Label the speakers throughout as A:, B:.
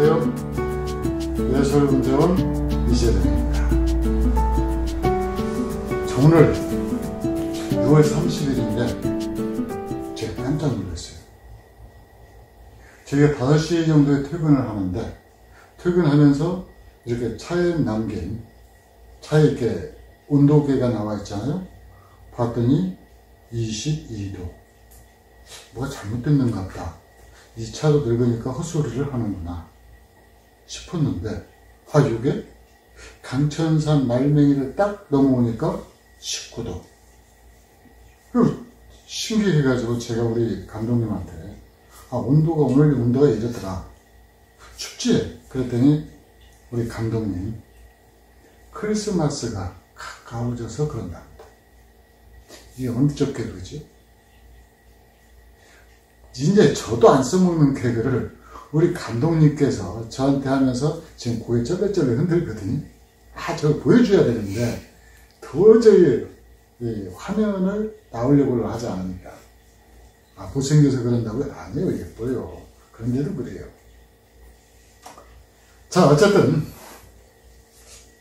A: 안녕하세요. 예술문제원 이재동입니다. 오늘 6월 30일인데 제가 깜짝 놀랐어요. 제가 5시 정도에 퇴근을 하는데 퇴근하면서 이렇게 차에 남긴 차에 이렇게 온도계가 나와 있잖아요. 봤더니 22도. 뭐가 잘못됐는가 보다. 이 차로 늙으니까 헛소리를 하는구나 싶었는데 아 이게 강천산 말맹이를 딱 넘어오니까 19도 신기해가지고 제가 우리 감독님한테 아 온도가 오늘 온도가 이렇더라 춥지? 그랬더니 우리 감독님 크리스마스가 가까워져서 그런답니다 이게 언제적게 그러지? 이제 저도 안 써먹는 개그를 우리 감독님께서 저한테 하면서 지금 고개 쩔쩔쩔 흔들거든요. 아, 저 보여줘야 되는데 도저히 화면을 나오려고 하지 않으니까. 아, 못생겨서 그런다고요? 아니에요. 예뻐요. 그런데도 그래요. 자, 어쨌든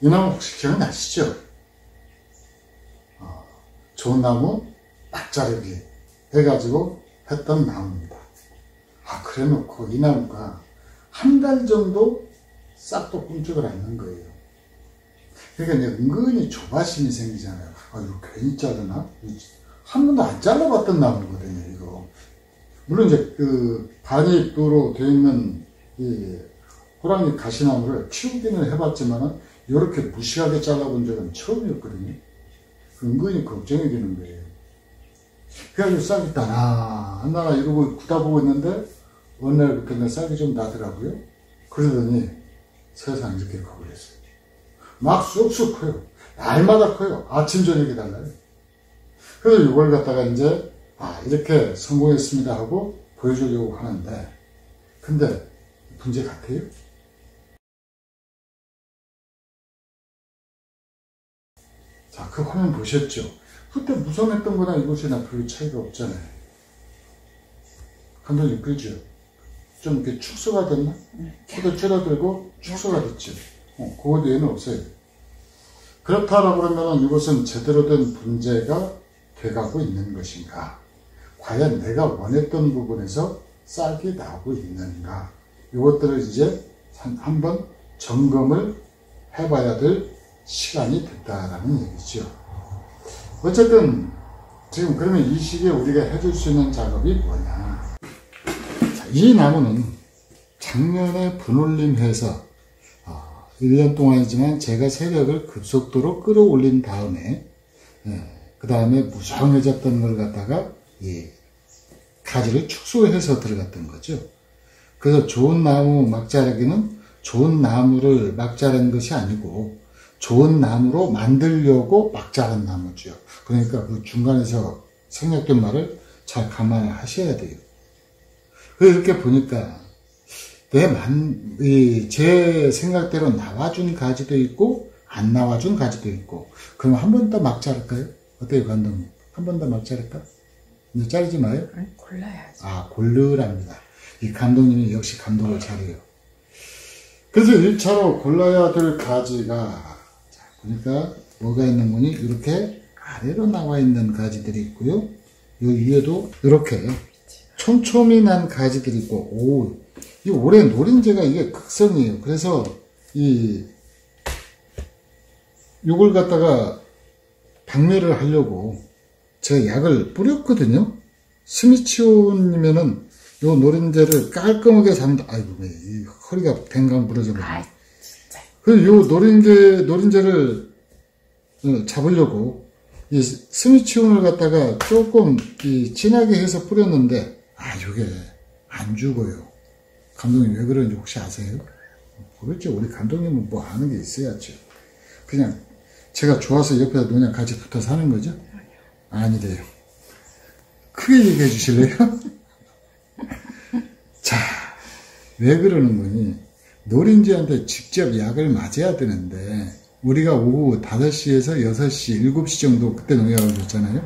A: 이 나무 혹시 기억나시죠? 어, 좋은 나무 딱 자르기 해가지고 했던 나무입니다. 아, 그래 놓고 이 나무가 한 달 정도 싹도 꿈쩍을 않는 거예요. 그러니까 은근히 조바심이 생기잖아요. 아, 이거 괜히 자르나? 한 번도 안 잘라봤던 나무거든요, 이거. 물론 이제 그 반입으로 되어 있는 이 호랑이 가시나무를 키우기는 해봤지만은 이렇게 무시하게 잘라본 적은 처음이었거든요. 은근히 걱정이 되는 거예요. 그래가지고 싹이 따나, 하나 이러고 굳다 보고 있는데, 어느 날부터 싹이 좀 나더라고요. 그러더니 세상 이렇게 커버렸어요. 막 쑥쑥 커요. 날마다 커요. 아침, 저녁이 달라요. 그래서 이걸 갖다가 이제, 아, 이렇게 성공했습니다 하고 보여주려고 하는데, 근데 문제 같아요? 자, 그 화면 보셨죠? 그때 무선했던 거랑 이곳이 나 별로 차이가 없잖아요. 감독님, 그죠? 좀 이렇게 축소가 됐나? 키도 줄어들고 축소가 됐죠. 어, 그거 뒤에는 없어요. 그렇다라고 그러면 이것은 제대로 된 분재가 돼가고 있는 것인가? 과연 내가 원했던 부분에서 싹이 나오고 있는가? 이것들을 이제 한번 점검을 해봐야 될 시간이 됐다라는 얘기죠. 어쨌든 지금 그러면 이 시기에 우리가 해줄 수 있는 작업이 뭐냐 자, 이 나무는 작년에 분올림 해서 어, 1년 동안이지만 제가 세력을 급속도로 끌어올린 다음에 예, 그 다음에 무성해졌던 걸 갖다가 예, 가지를 축소해서 들어갔던 거죠. 그래서 좋은 나무 막 자르기는 좋은 나무를 막 자른 것이 아니고 좋은 나무로 만들려고 막 자란 나무죠. 그러니까 그 중간에서 생략된 말을 잘 감안을 하셔야 돼요. 이렇게 보니까 내 만, 제 생각대로 나와준 가지도 있고 안 나와준 가지도 있고 그럼 한 번 더 막 자를까요? 어때요 감독님? 한 번 더 막 자를까? 이제 자르지 마요?
B: 아니 골라야지.
A: 아 골르랍니다. 이 감독님이 역시 감독을 잘해요. 그래서 1차로 골라야 될 가지가 그러니까 뭐가 있는 거니? 이렇게 아래로 나와 있는 가지들이 있고요. 요 위에도 이렇게 촘촘히 난 가지들이 있고, 오, 이 올해 노린재가 이게 극성이에요. 그래서 이 요걸 갖다가 박멸을 하려고 제가 약을 뿌렸거든요. 스미치온이면은 요 노린재를 깔끔하게 잡는다. 아이고, 왜, 이 허리가 댕강 부러져 버리네. 그요 노린재, 노린재를 어, 잡으려고 이 스미치온을 갖다가 조금 이 진하게 해서 뿌렸는데, 아, 이게 안 죽어요. 감독님 왜 그런지 혹시 아세요? 그렇죠. 우리 감독님은 뭐 아는 게 있어야죠. 그냥 제가 좋아서 옆에다 그냥 같이 붙어 사는 거죠? 아니래요. 크게 얘기해 주실래요? 자, 왜 그러는 거니? 노린지한테 직접 약을 맞아야 되는데 우리가 오후 5시에서 6시, 7시 정도 그때 농약을 줬잖아요.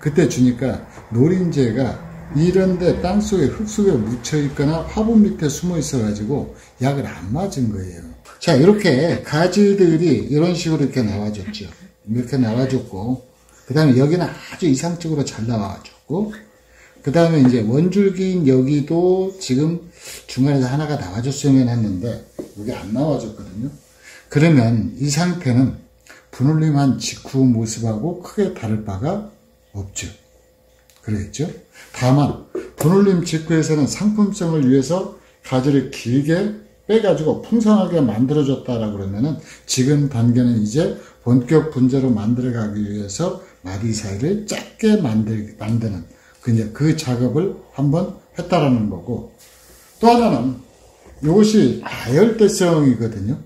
A: 그때 주니까 노린재가 이런데 땅속에 흙속에 묻혀 있거나 화분 밑에 숨어 있어 가지고 약을 안 맞은 거예요. 자 이렇게 가지들이 이런 식으로 이렇게 나와줬죠. 이렇게 나와줬고 그 다음에 여기는 아주 이상적으로 잘 나와줬고 그 다음에 이제 원줄기인 여기도 지금 중간에서 하나가 나와줬으면 했는데 여기 안 나와줬거든요. 그러면 이 상태는 분울림한 직후 모습하고 크게 다를 바가 없죠. 그러겠죠? 다만 분울림 직후에서는 상품성을 위해서 가지를 길게 빼가지고 풍성하게 만들어줬다라고 그러면은 지금 단계는 이제 본격 분재로 만들어가기 위해서 마디 사이를 작게 만들, 만드는 그, 그 작업을 한번 했다라는 거고 또 하나는 이것이 아열대성이거든요.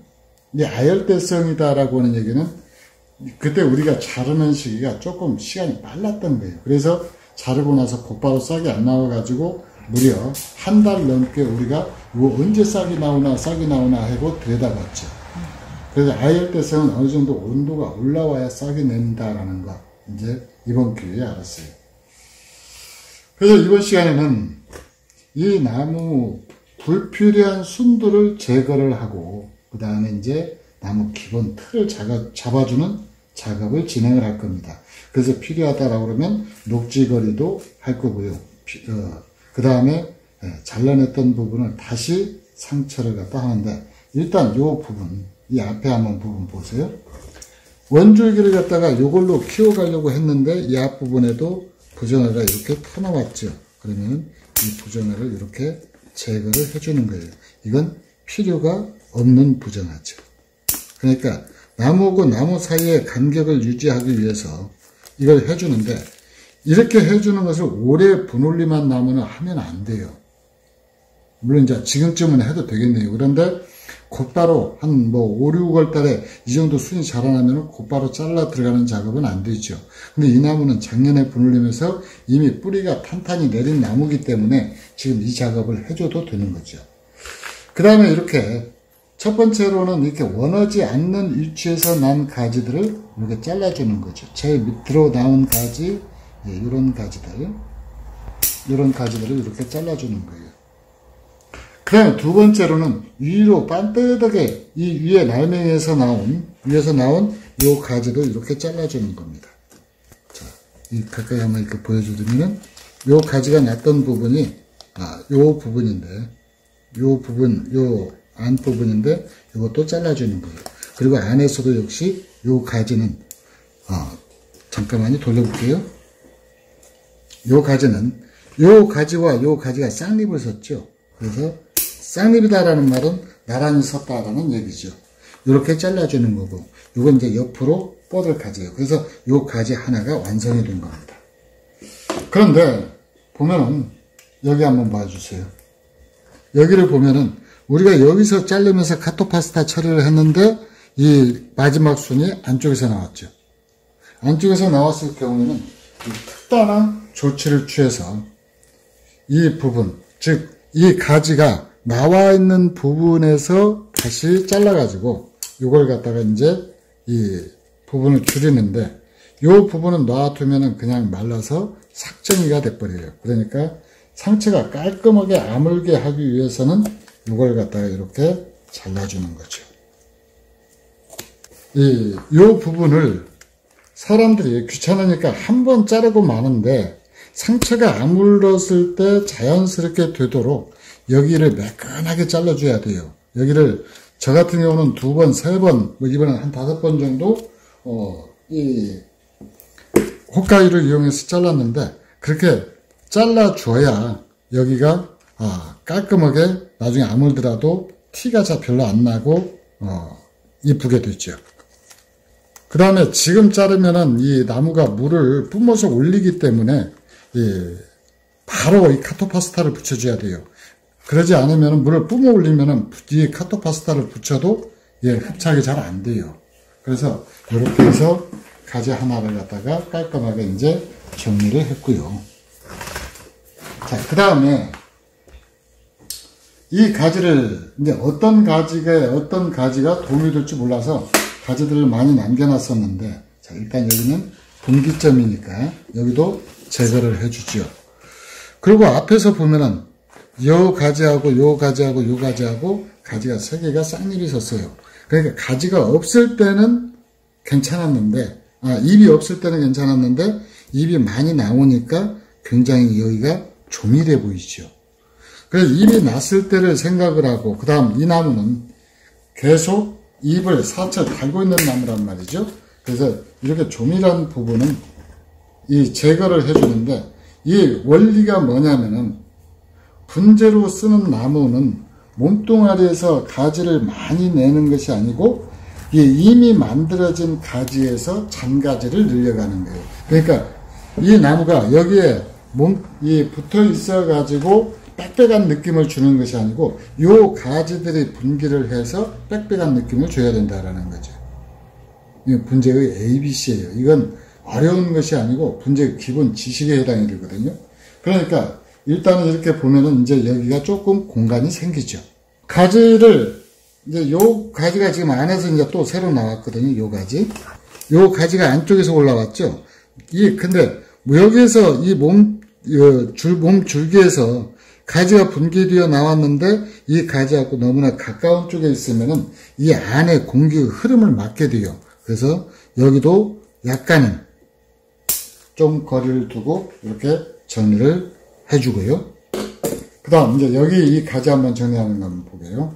A: 이 아열대성이다라고 하는 얘기는 그때 우리가 자르는 시기가 조금 시간이 빨랐던 거예요. 그래서 자르고 나서 곧바로 싹이 안 나와가지고 무려 한 달 넘게 우리가 이거 언제 싹이 나오나 싹이 나오나 하고 들여다봤죠. 그래서 아열대성은 어느 정도 온도가 올라와야 싹이 낸다라는 거 이제 이번 기회에 알았어요. 그래서 이번 시간에는 이 나무 불필요한 순들을 제거를 하고 그 다음에 이제 나무 기본 틀을 잡아주는 작업을 진행을 할 겁니다. 그래서 필요하다라고 그러면 녹지거리도 할 거고요. 어, 그 다음에 예, 잘라냈던 부분을 다시 상처를 갖다 하는데 일단 요 부분 이 앞에 한번 부분 보세요. 원줄기를 갖다가 이걸로 키워가려고 했는데 이 앞부분에도 부정화가 이렇게 터나왔죠. 그러면 이 부정화를 이렇게 제거를 해주는 거예요. 이건 필요가 없는 부정화죠. 그러니까 나무하고 나무 사이의 간격을 유지하기 위해서 이걸 해주는데 이렇게 해주는 것을 오래 분올림한 나무는 하면 안 돼요. 물론 이제 지금쯤은 해도 되겠네요. 그런데 곧바로 한 뭐 5, 6월 달에 이 정도 순이 자라나면 곧바로 잘라 들어가는 작업은 안 되죠. 근데 이 나무는 작년에 분을내면서 이미 뿌리가 탄탄히 내린 나무기 때문에 지금 이 작업을 해줘도 되는 거죠. 그 다음에 이렇게 첫 번째로는 이렇게 원하지 않는 위치에서 난 가지들을 이렇게 잘라주는 거죠. 제일 밑으로 나온 가지, 예, 이런 가지들, 이런 가지들을 이렇게 잘라주는 거예요. 그 다음에 두 번째로는 위로 반듯하게 이 위에 날맹에서 나온 위에서 나온 요 가지도 이렇게 잘라주는 겁니다. 자, 이 가까이 한번 이렇게 보여주면은 요 가지가 났던 부분이 아, 요 부분인데 요 부분 요 안 부분인데 이것도 잘라주는 거예요. 그리고 안에서도 역시 요 가지는 아, 잠깐만요 돌려볼게요. 요 가지는 요 가지와 요 가지가 쌍립을 섰죠. 그래서 쌍립이다라는 말은 나란히 섰다라는 얘기죠. 이렇게 잘라주는 거고 이건 이제 옆으로 뻗을 가지예요. 그래서 이 가지 하나가 완성이 된 겁니다. 그런데 보면은 여기 한번 봐주세요. 여기를 보면은 우리가 여기서 자르면서 카토파스타 처리를 했는데 이 마지막 순이 안쪽에서 나왔죠. 안쪽에서 나왔을 경우에는 특단한 조치를 취해서 이 부분, 즉 이 가지가 나와 있는 부분에서 다시 잘라가지고 이걸 갖다가 이제 이 부분을 줄이는데 이 부분은 놔두면은 그냥 말라서 삭정이가 돼버려요. 그러니까 상체가 깔끔하게 아물게 하기 위해서는 이걸 갖다가 이렇게 잘라주는 거죠. 이, 이 부분을 사람들이 귀찮으니까 한 번 자르고 마는데 상체가 아물렀을 때 자연스럽게 되도록 여기를 매끈하게 잘라줘야 돼요. 여기를 저 같은 경우는 두 번, 세 번, 뭐 이번엔 한 다섯 번 정도 어, 이 호카이를 이용해서 잘랐는데 그렇게 잘라줘야 여기가 아, 깔끔하게 나중에 아물더라도 티가 잘 별로 안 나고 어, 이쁘게 되죠. 그 다음에 지금 자르면은 이 나무가 물을 뿜어서 올리기 때문에 이 바로 이 카토파스타를 붙여줘야 돼요. 그러지 않으면 물을 뿜어 올리면 이 카토 파스타를 붙여도 예, 흡착이 잘 안 돼요. 그래서 이렇게 해서 가지 하나를 갖다가 깔끔하게 이제 정리를 했고요. 자, 그 다음에 이 가지를 이제 어떤 가지가 어떤 가지가 도움이 될지 몰라서 가지들을 많이 남겨놨었는데 자 일단 여기는 분기점이니까 여기도 제거를 해주죠. 그리고 앞에서 보면은 요 가지하고 요 가지하고 요 가지하고 가지가 세 개가 쌍립이 섰어요. 그러니까 가지가 없을 때는 괜찮았는데 아 입이 없을 때는 괜찮았는데 입이 많이 나오니까 굉장히 여기가 조밀해 보이죠. 그래서 입이 났을 때를 생각을 하고 그 다음 이 나무는 계속 입을 사철 달고 있는 나무란 말이죠. 그래서 이렇게 조밀한 부분은 이 제거를 해주는데 이 원리가 뭐냐면은 분재로 쓰는 나무는 몸뚱아리에서 가지를 많이 내는 것이 아니고 이미 만들어진 가지에서 잔가지를 늘려가는 거예요. 그러니까 이 나무가 여기에 몸, 이 붙어 있어 가지고 빽빽한 느낌을 주는 것이 아니고 요 가지들이 분기를 해서 빽빽한 느낌을 줘야 된다라는 거죠. 이 분재의 ABC예요. 이건 어려운 것이 아니고 분재 기본 지식에 해당이 되거든요. 그러니까 일단은 이렇게 보면은 이제 여기가 조금 공간이 생기죠. 가지를 이제 요 가지가 지금 안에서 이제 또 새로 나왔거든요. 요 가지. 요 가지가 안쪽에서 올라왔죠. 이 근데 여기에서 이 몸 줄몸 줄기에서 가지가 분기되어 나왔는데 이 가지하고 너무나 가까운 쪽에 있으면은 이 안에 공기의 흐름을 막게 돼요. 그래서 여기도 약간은 좀 거리를 두고 이렇게 정리를 해주고요. 그 다음 이제 여기 이 가지 한번 정리하는 거 한번 보게요.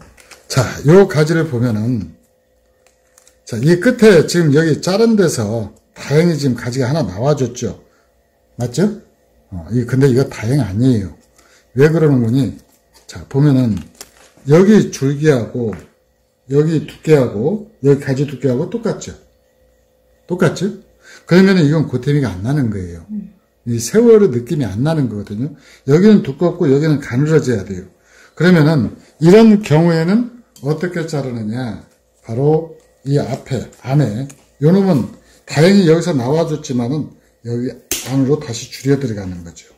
A: 자, 요 가지를 보면은 자, 이 끝에 지금 여기 자른 데서 다행히 지금 가지가 하나 나와줬죠. 맞죠? 어, 이 근데 이거 다행 아니에요. 왜 그러는 거니? 자, 보면은 여기 줄기하고 여기 두께하고 여기 가지 두께하고 똑같죠? 똑같죠? 그러면 이건 고태미가 안 나는 거예요. 이 세월의 느낌이 안 나는 거거든요. 여기는 두껍고 여기는 가늘어져야 돼요. 그러면은 이런 경우에는 어떻게 자르느냐? 바로 이 앞에 안에 요 놈은 다행히 여기서 나와줬지만은 여기 안으로 다시 줄여 들어가는 거죠.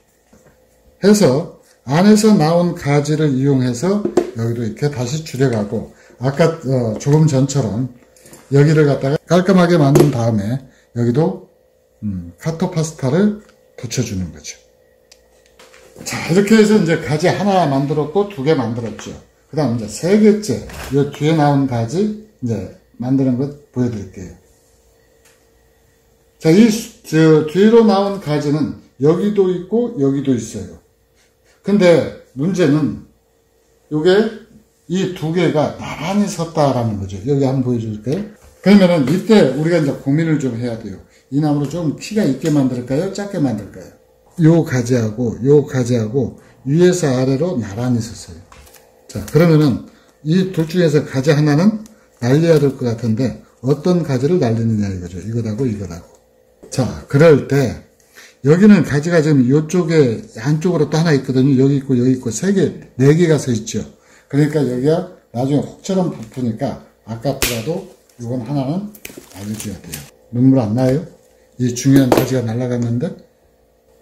A: 해서 안에서 나온 가지를 이용해서 여기도 이렇게 다시 줄여가고 아까 어, 조금 전처럼 여기를 갖다가 깔끔하게 만든 다음에 여기도 음, 카토 파스타를 붙여주는 거죠. 자 이렇게 해서 이제 가지 하나 만들었고 두 개 만들었죠. 그 다음 이제 세 개째 이 뒤에 나온 가지 이제 만드는 것 보여드릴게요. 자, 이 뒤로 나온 가지는 여기도 있고 여기도 있어요. 근데 문제는 요게 이 두 개가 나란히 섰다라는 거죠. 여기 한번 보여줄까요? 그러면은 이때 우리가 이제 고민을 좀 해야 돼요. 이 나무를 좀 키가 있게 만들까요? 작게 만들까요? 요 가지하고 요 가지하고 위에서 아래로 나란히 섰어요. 자, 그러면은 이 둘 중에서 가지 하나는 날려야 될 것 같은데 어떤 가지를 날리느냐 이거죠. 이거하고 이거하고. 자, 그럴 때 여기는 가지가 지금 이쪽에 한쪽으로 또 하나 있거든요. 여기 있고 여기 있고 세 개, 네 개가 서 있죠. 그러니까 여기가 나중에 혹처럼 부푸니까 아깝더라도 이건 하나는 알려줘야 돼요. 눈물 안 나요? 이 중요한 가지가 날아갔는데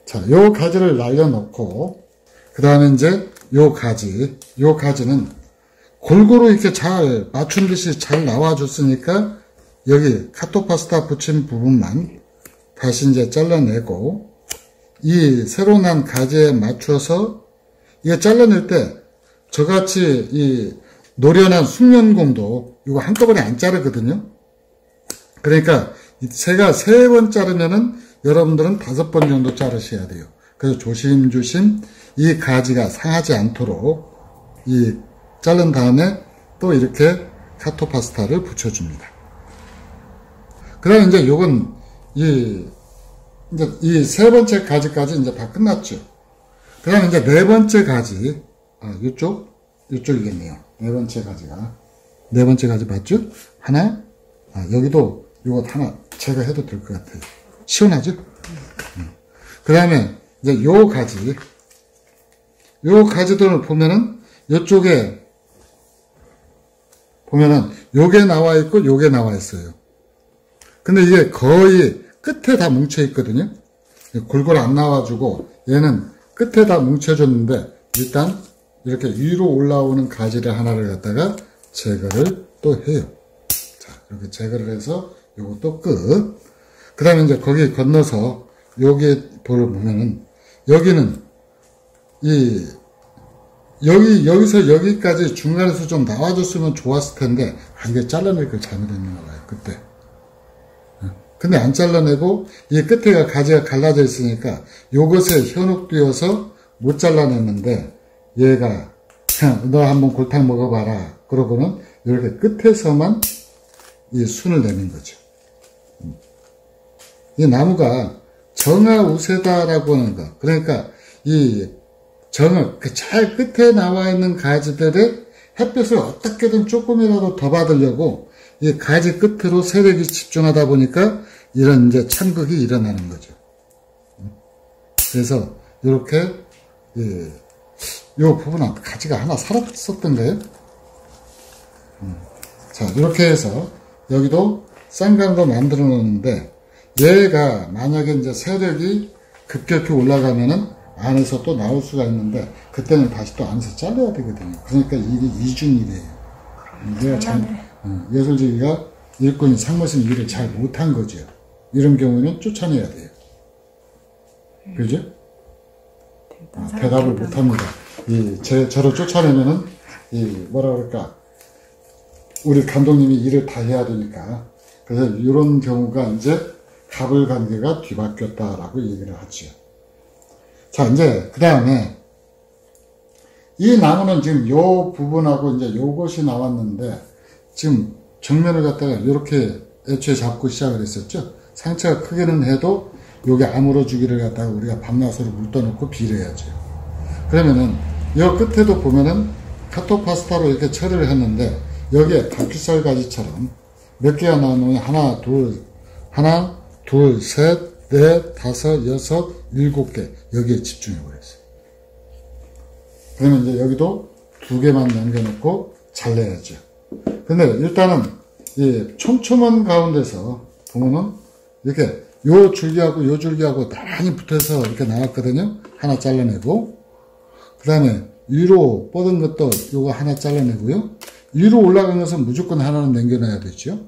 A: 자, 요 가지를 날려놓고 그 다음에 이제 요 가지, 요 가지는 골고루 이렇게 잘 맞춘 듯이 잘 나와줬으니까 여기 카토파스타 붙인 부분만 다시 이제 잘라내고 이 새로 난 가지에 맞춰서 이거 잘라낼 때 저같이 이 노련한 숙련공도 이거 한꺼번에 안 자르거든요. 그러니까 새가 세 번 자르면은 여러분들은 다섯 번 정도 자르셔야 돼요. 그래서 조심조심 이 가지가 상하지 않도록 이 자른 다음에 또 이렇게 카토 파스타를 붙여줍니다. 그 다음에 이제 요건 이 이제 이 세 번째 가지까지 이제 다 끝났죠. 그 다음에 이제 네 번째 가지, 아, 이쪽, 이쪽이겠네요. 네 번째 가지가. 네 번째 가지 맞죠? 하나, 아, 여기도 요것 하나 제거해도 될 것 같아요. 시원하죠? 음. 그 다음에 이제 요 가지, 요 가지들을 보면은 이쪽에 보면은 요게 나와 있고 요게 나와 있어요. 근데 이게 거의 끝에 다 뭉쳐 있거든요. 골고루 안 나와주고 얘는 끝에 다 뭉쳐졌는데 일단 이렇게 위로 올라오는 가지를 하나를 갖다가 제거를 또 해요. 자, 이렇게 제거를 해서 이것도 끝. 그 다음에 이제 거기 건너서 여기 보면은 여기는 이 여기 여기서 여기까지 중간에서 좀 나와줬으면 좋았을 텐데 아 이게 잘라낼 걸 잘못했나 봐요 그때. 어. 근데 안 잘라내고 이 끝에가 가지가 갈라져 있으니까 요것에 현혹되어서 못 잘라냈는데 얘가 너 한번 골탕 먹어봐라 그러고는 이렇게 끝에서만 이 순을 내는 거죠. 음. 이 나무가 정화우세다라고 하는 거. 그러니까 이 정화, 그잘 끝에 나와 있는 가지들의 햇볕을 어떻게든 조금이라도 더 받으려고 이 가지 끝으로 세력이 집중하다 보니까 이런 이제 참극이 일어나는 거죠. 음. 그래서 이렇게 이, 요 부분은 가지가 하나 살았었던가요? 음. 자 이렇게 해서 여기도 쌍강도 만들어 놓는데 얘가 만약에 이제 세력이 급격히 올라가면은 안에서 또 나올 수가 있는데 그때는 다시 또 안에서 잘라야 되거든요. 그러니까 이게 이중이래요. 얘가 잘 어, 예술적이가 일꾼이 상무신 일을 잘 못한 거죠. 이런 경우는 쫓아내야 돼요. 그죠? 아, 대답을 못 합니다. 이, 제, 저를 쫓아내면은, 이, 뭐라 그럴까. 우리 감독님이 일을 다 해야 되니까. 그래서 이런 경우가 이제 갑을 관계가 뒤바뀌었다라고 얘기를 하죠. 자, 이제, 그 다음에, 이 나무는 지금 요 부분하고 이제 요것이 나왔는데, 지금 정면을 갖다가 이렇게 애초에 잡고 시작을 했었죠. 상처가 크게는 해도 요게 아물어 주기를 갖다가 우리가 밤낮으로 물 떠놓고 비례해야죠. 그러면은 요 끝에도 보면은 카토파스타로 이렇게 처리를 했는데 여기에 다큐살 가지처럼 몇 개가 나오면 하나, 둘, 하나, 둘, 셋, 넷, 다섯, 여섯, 일곱 개 여기에 집중해 버렸어요. 그러면 이제 여기도 두 개만 남겨놓고 잘라야죠. 근데 일단은 이 촘촘한 가운데서 보면은 이렇게 요 줄기하고 요 줄기하고 나란히 붙어서 이렇게 나왔거든요. 하나 잘라내고 그 다음에 위로 뻗은 것도 요거 하나 잘라내고요. 위로 올라간 것은 무조건 하나는 남겨놔야 되죠.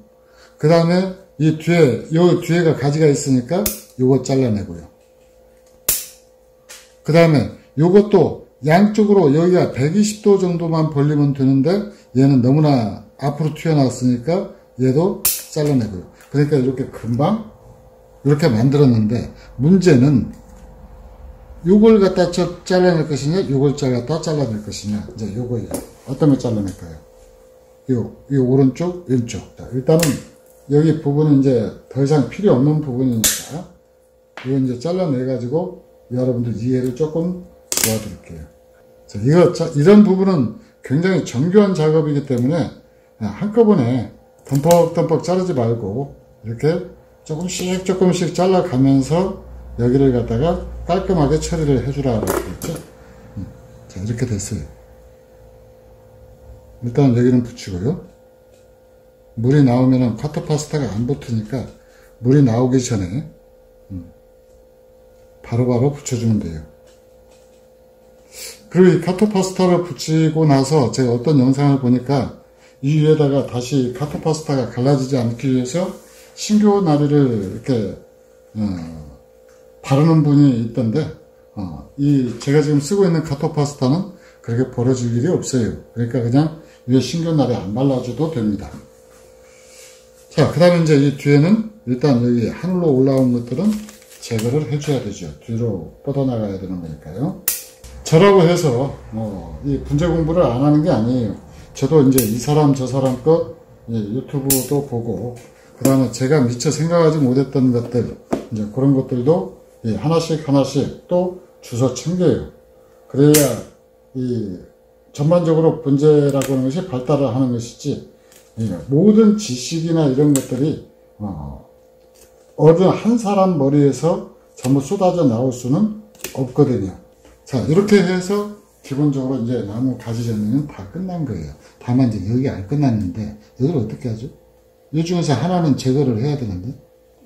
A: 그 다음에 이 뒤에 요 뒤에가 가지가 있으니까 요거 잘라내고요. 그 다음에 요것도 양쪽으로 여기가 120도 정도만 벌리면 되는데 얘는 너무나 앞으로 튀어나왔으니까 얘도 잘라내고요. 그러니까 이렇게 금방 이렇게 만들었는데 문제는 요걸 갖다 잘라낼 것이냐 요걸 잘랐다 잘라낼 것이냐 이제 요거예요. 어떤 걸 잘라낼까요? 요, 이 오른쪽 왼쪽 자, 일단은 여기 부분은 이제 더 이상 필요 없는 부분이니까 이거 이제 잘라내 가지고 여러분들 이해를 조금 도와드릴게요. 자, 이거 이런 부분은 굉장히 정교한 작업이기 때문에 한꺼번에 덤뻑덤뻑 자르지 말고 이렇게 조금씩 조금씩 잘라가면서 여기를 갖다가 깔끔하게 처리를 해주라고 했죠. 음, 자, 이렇게 됐어요. 일단 여기는 붙이고요. 물이 나오면은 카토파스타가 안 붙으니까 물이 나오기 전에 음, 바로바로 바로 붙여주면 돼요. 그리고 이 카토파스타를 붙이고 나서 제가 어떤 영상을 보니까 이 위에다가 다시 카토파스타가 갈라지지 않기 위해서 신교 나리를 이렇게 어, 바르는 분이 있던데 어, 이 제가 지금 쓰고 있는 카토파스타는 그렇게 벌어질 일이 없어요. 그러니까 그냥 위에 신교 나리 안 발라줘도 됩니다. 자, 그 다음에 이제 이 뒤에는 일단 여기 하늘로 올라온 것들은 제거를 해줘야 되죠. 뒤로 뻗어나가야 되는 거니까요. 저라고 해서 뭐 이 분재 공부를 안 하는 게 아니에요. 저도 이제 이 사람 저 사람 거 유튜브도 보고 그 다음에 제가 미처 생각하지 못했던 것들, 이제 그런 것들도 하나씩 하나씩 또 주워 챙겨요. 그래야 이 전반적으로 분재라고 하는 것이 발달을 하는 것이지, 모든 지식이나 이런 것들이, 어, 어느 한 사람 머리에서 전부 쏟아져 나올 수는 없거든요. 자, 이렇게 해서 기본적으로 이제 나무 가지 정리는 다 끝난 거예요. 다만 이제 여기 안 끝났는데, 여기를 어떻게 하죠? 이 중에서 하나는 제거를 해야 되는데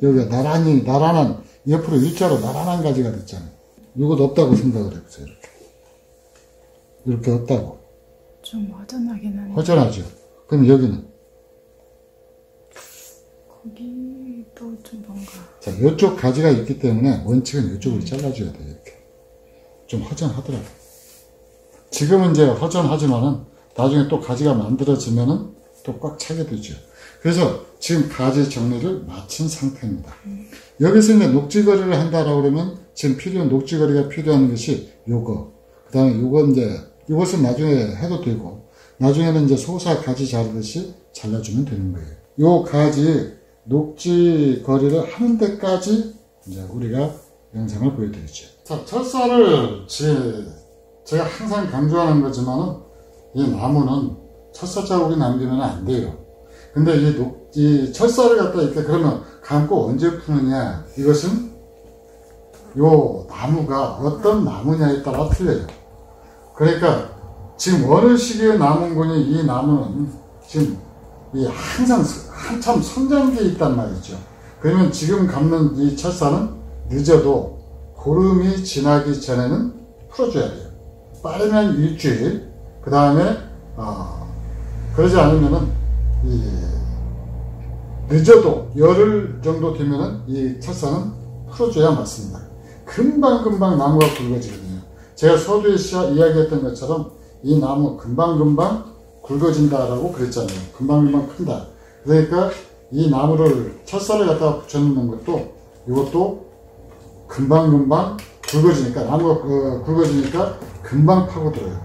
A: 여기가 나란히 나란한 옆으로 일자로 나란한 가지가 됐잖아요. 이것 없다고 생각을 해보세요. 이렇게 이렇게 없다고.
B: 좀 허전하긴 하네.
A: 허전하죠. 그럼 여기는
B: 거기도 좀 뭔가.
A: 자, 이쪽 가지가 있기 때문에 원칙은 이쪽으로 잘라줘야 돼요. 좀 허전하더라고. 지금은 이제 허전하지만은 나중에 또 가지가 만들어지면은 또 꽉 차게 되죠. 그래서 지금 가지 정리를 마친 상태입니다. 여기서 이제 녹지거리를 한다라고 그러면 지금 필요한 녹지거리가 필요한 것이 요거. 그 다음에 요거 이제 이것은 나중에 해도 되고 나중에는 이제 소사 가지 자르듯이 잘라주면 되는 거예요. 요 가지 녹지거리를 하는 데까지 이제 우리가 영상을 보여드리죠. 자, 철사를 제, 제가 항상 강조하는 거지만은 이 나무는 철사 자국이 남기면 안 돼요. 근데 이, 녹, 이 철사를 갖다 이렇게 그러면 감고 언제 푸느냐 이것은 요 나무가 어떤 나무냐에 따라 틀려요. 그러니까 지금 어느 시기에 남은 거니 이 나무는 지금 이 항상 한참 성장기에 있단 말이죠. 그러면 지금 감는 이 철사는 늦어도 보름이 지나기 전에는 풀어줘야 돼요. 빠르면 일주일, 그 다음에 어, 그러지 않으면은 이 늦어도 열흘 정도 되면은 이 철사는 풀어줘야 맞습니다. 금방금방 나무가 굵어지거든요. 제가 서두에 이야기했던 것처럼 이 나무 금방금방 굵어진다라고 그랬잖아요. 금방금방 큰다. 그러니까 이 나무를 철사를 갖다가 붙여놓는 것도 이것도 금방금방 굵어지니까 나무가 그, 굵어지니까 금방 파고들어요.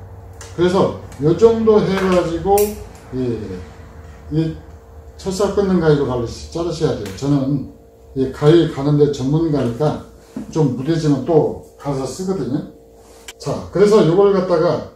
A: 그래서 이 정도 해가지고 이, 이 철사 끊는 가위로 자르셔야 돼요. 저는 이 가위 가는데 전문가니까 좀 무뎌지면 또 가서 쓰거든요. 자, 그래서 이걸 갖다가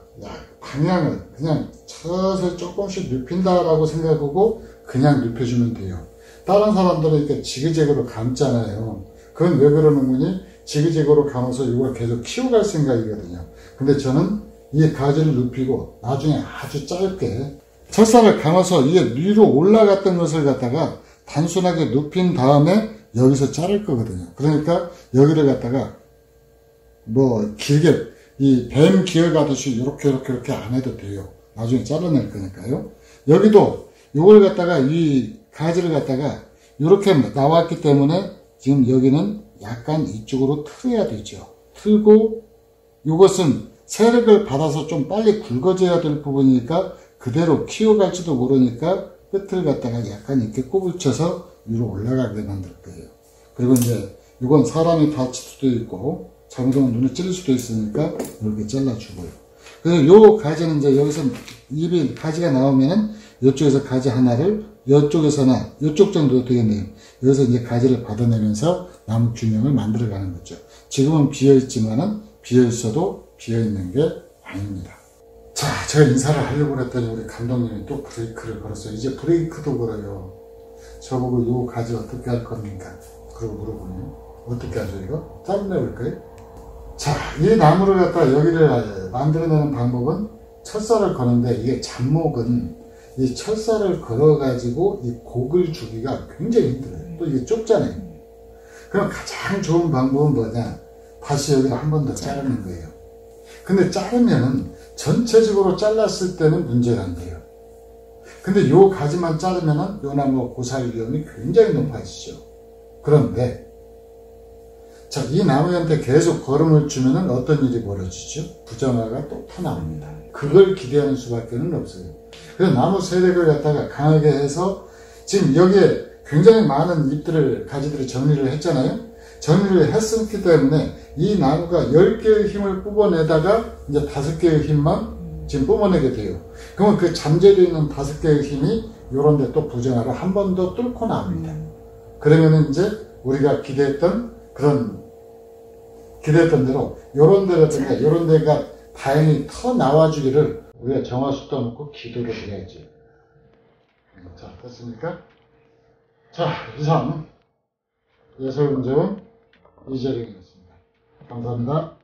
A: 방향을 그냥 서서히 조금씩 눕힌다라고 생각하고 그냥 눕혀주면 돼요. 다른 사람들은 이렇게 지그재그로 감잖아요. 그건 왜 그러는 거니? 지그재그로 감아서 이걸 계속 키워갈 생각이거든요. 근데 저는 이 가지를 눕히고 나중에 아주 짧게 철사를 감아서 이게 위로 올라갔던 것을 갖다가 단순하게 눕힌 다음에 여기서 자를 거거든요. 그러니까 여기를 갖다가 뭐 길게 이 뱀 기어가듯이 이렇게 이렇게 이렇게 안 해도 돼요. 나중에 잘라낼 거니까요. 여기도 이걸 갖다가 이 가지를 갖다가 이렇게 나왔기 때문에 지금 여기는 약간 이쪽으로 틀어야 되죠. 틀고 이것은 세력을 받아서 좀 빨리 굵어져야 될 부분이니까 그대로 키워갈지도 모르니까 끝을 갖다가 약간 이렇게 꼬부쳐서 위로 올라가게 만들 거예요. 그리고 이제 이건 사람이 다칠 수도 있고 잘못하면 눈에 찔릴 수도 있으니까 이렇게 잘라주고요. 그래서 요 가지는 이제 여기서 입이 가지가 나오면은 이쪽에서 가지 하나를 이쪽에서나 이쪽 정도 되겠네요. 여기서 이제 가지를 받아내면서 나무 균형을 만들어가는 거죠. 지금은 비어있지만은 비어있어도 비어있는 게 아닙니다. 자, 제가 인사를 하려고 그랬더니 우리 감독님이 또 브레이크를 걸었어요. 이제 브레이크도 걸어요. 저보고 요 가지 어떻게 할 겁니까? 그러고 물어보네요. 어떻게 하죠, 이거? 잘라내볼까요? 자, 이 나무를 갖다 여기를 만들어내는 방법은 철사를 거는데 이게 잡목은 이 철사를 걸어가지고 이 곡을 주기가 굉장히 힘들어요. 또 이게 좁잖아요. 그럼 가장 좋은 방법은 뭐냐? 다시 여기를 한 번 더 자르는 거예요. 근데 자르면은 전체적으로 잘랐을 때는 문제가 안 돼요. 근데 요 가지만 자르면은 요 나무 고살 위험이 굉장히 높아지죠. 그런데 자, 이 나무한테 계속 걸음을 주면은 어떤 일이 벌어지죠? 부정화가 또 터나옵니다. 그걸 기대하는 수밖에 는 없어요. 그래서 나무 세력을 갖다가 강하게 해서 지금 여기에 굉장히 많은 잎들을, 가지들을 정리를 했잖아요? 정리를 했었기 때문에 이 나무가 10개의 힘을 뽑아내다가 이제 5개의 힘만 지금 뽑아내게 돼요. 그러면 그 잠재되어 있는 5개의 힘이 요런 데 또 부정화를 한 번 더 뚫고 나옵니다. 그러면은 이제 우리가 기대했던 그런 기대했던 대로 요런 데라든가 요런 데가 다행히 터 나와주기를 우리가 정화수 떠놓고 기도를 해야지. 자, 됐습니까? 자, 이상 예설운전 이재령이었습니다. 감사합니다.